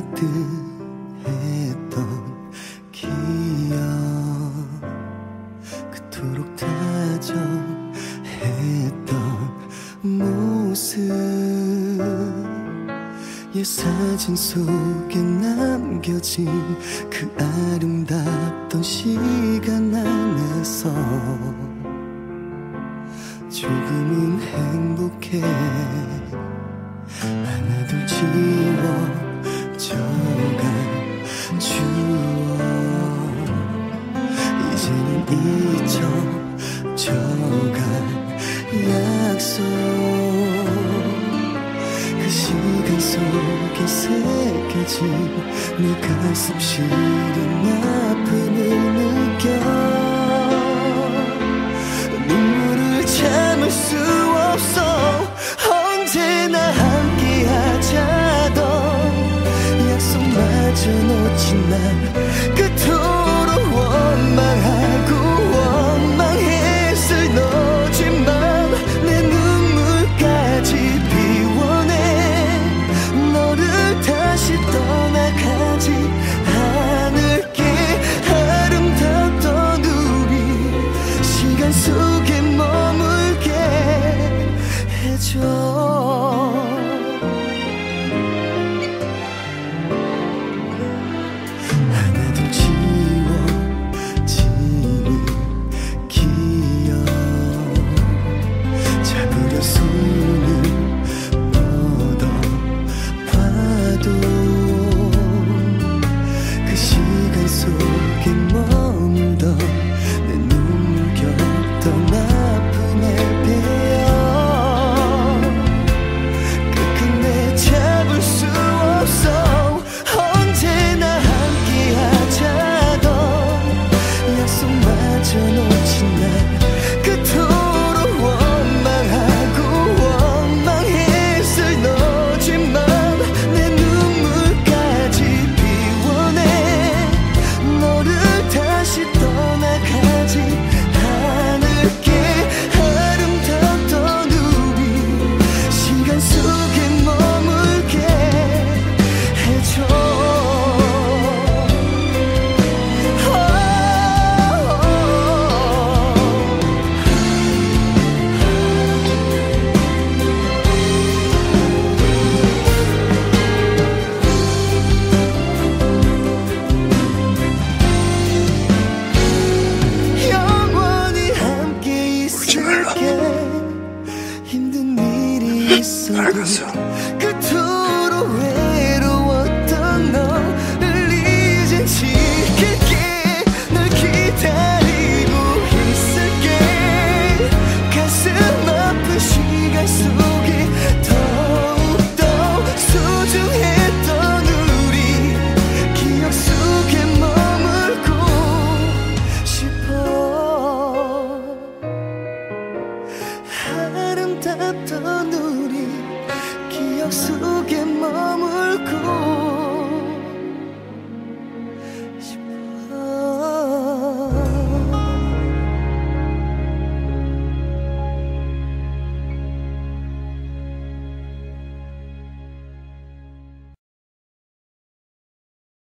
따뜻했던 기억. 그토록 다정했던 모습. 예 사진 속에 남겨진 그 아름답던 시간 안에서 조금은 행복해. 하나둘 지워 속이 새겨진 네 내 가슴 시린 아픔을 느껴. 눈물을 참을 수 없어. 언제나 함께하자던 약속마저 놓친 날 끝에 알겠어. 그토록. 닿던 우리 기억 속에 머물